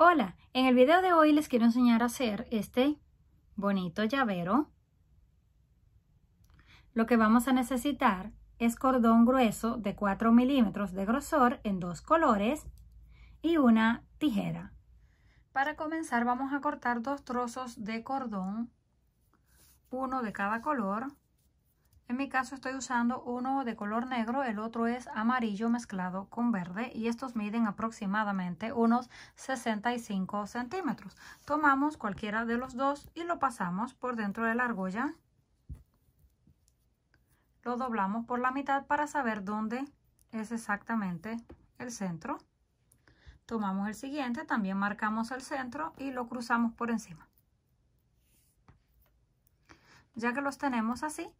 Hola, en el video de hoy les quiero enseñar a hacer este bonito llavero. Lo que vamos a necesitar es cordón grueso de 4 milímetros de grosor en dos colores y una tijera. Para comenzar vamos a cortar dos trozos de cordón, uno de cada color. En mi caso estoy usando uno de color negro, el otro es amarillo mezclado con verde y estos miden aproximadamente unos 65 centímetros. Tomamos cualquiera de los dos y lo pasamos por dentro de la argolla. Lo doblamos por la mitad para saber dónde es exactamente el centro. Tomamos el siguiente, también marcamos el centro y lo cruzamos por encima. Ya que los tenemos así,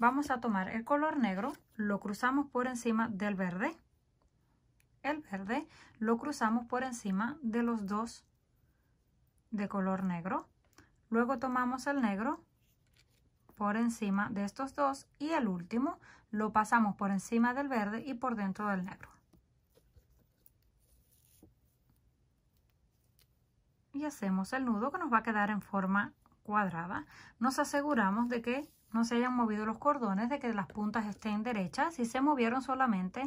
vamos a tomar el color negro, lo cruzamos por encima del verde. El verde lo cruzamos por encima de los dos de color negro. Luego tomamos el negro por encima de estos dos y el último lo pasamos por encima del verde y por dentro del negro. Y hacemos el nudo que nos va a quedar en forma cuadrada. Nos aseguramos de que no se hayan movido los cordones, de que las puntas estén derechas. Si se movieron solamente,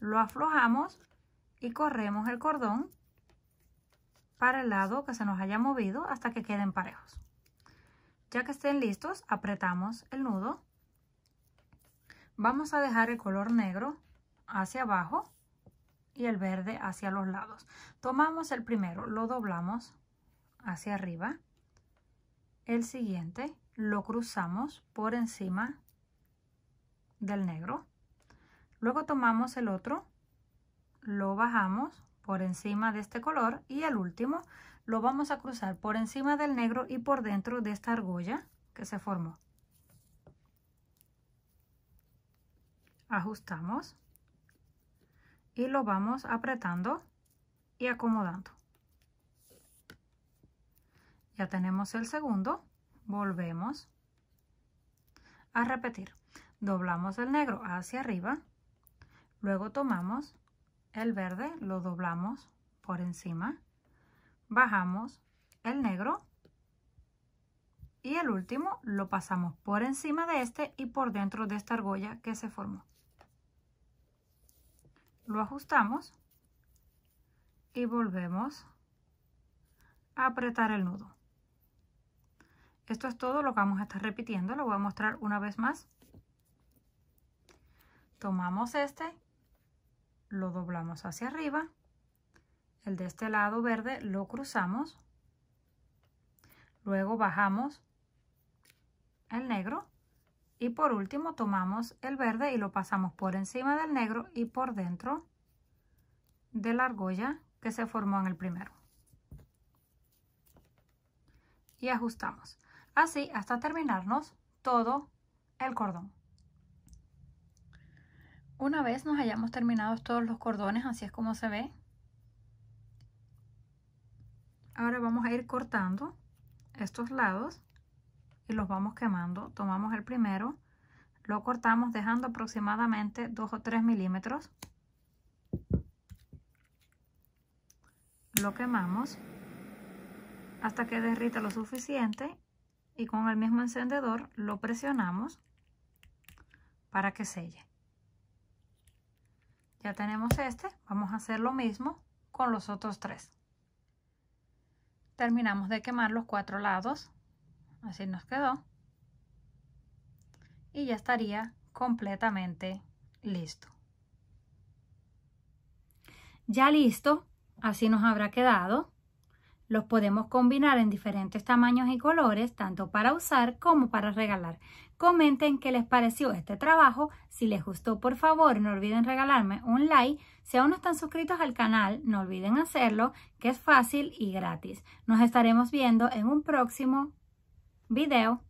lo aflojamos y corremos el cordón para el lado que se nos haya movido hasta que queden parejos. Ya que estén listos, apretamos el nudo. Vamos a dejar el color negro hacia abajo y el verde hacia los lados. Tomamos el primero, lo doblamos hacia arriba. El siguiente lo cruzamos por encima del negro. Luego tomamos el otro, lo bajamos por encima de este color y el último lo vamos a cruzar por encima del negro y por dentro de esta argolla que se formó. Ajustamos y lo vamos apretando y acomodando. Ya tenemos el segundo volvemos a repetir. Doblamos el negro hacia arriba, luego tomamos el verde, lo doblamos por encima, bajamos el negro y el último lo pasamos por encima de este y por dentro de esta argolla que se formó. Lo ajustamos y volvemos a apretar el nudo. Esto es todo lo que vamos a estar repitiendo. Lo voy a mostrar una vez más. Tomamos este, lo doblamos hacia arriba. El de este lado verde lo cruzamos. Luego bajamos el negro. Y por último tomamos el verde y lo pasamos por encima del negro y por dentro de la argolla que se formó en el primero. Y ajustamos así hasta terminarnos todo el cordón. Una vez nos hayamos terminado todos los cordones, así es como se ve. Ahora vamos a ir cortando estos lados y los vamos quemando. Tomamos el primero, lo cortamos dejando aproximadamente 2 o 3 milímetros. Lo quemamos hasta que derrita lo suficiente y con el mismo encendedor lo presionamos para que selle. Ya tenemos este, vamos a hacer lo mismo con los otros tres. Terminamos de quemar los cuatro lados, así nos quedó. Y ya estaría completamente listo. Ya listo, así nos habrá quedado. Los podemos combinar en diferentes tamaños y colores, tanto para usar como para regalar. Comenten qué les pareció este trabajo. Si les gustó, por favor, no olviden regalarme un like. Si aún no están suscritos al canal, no olviden hacerlo, que es fácil y gratis. Nos estaremos viendo en un próximo video.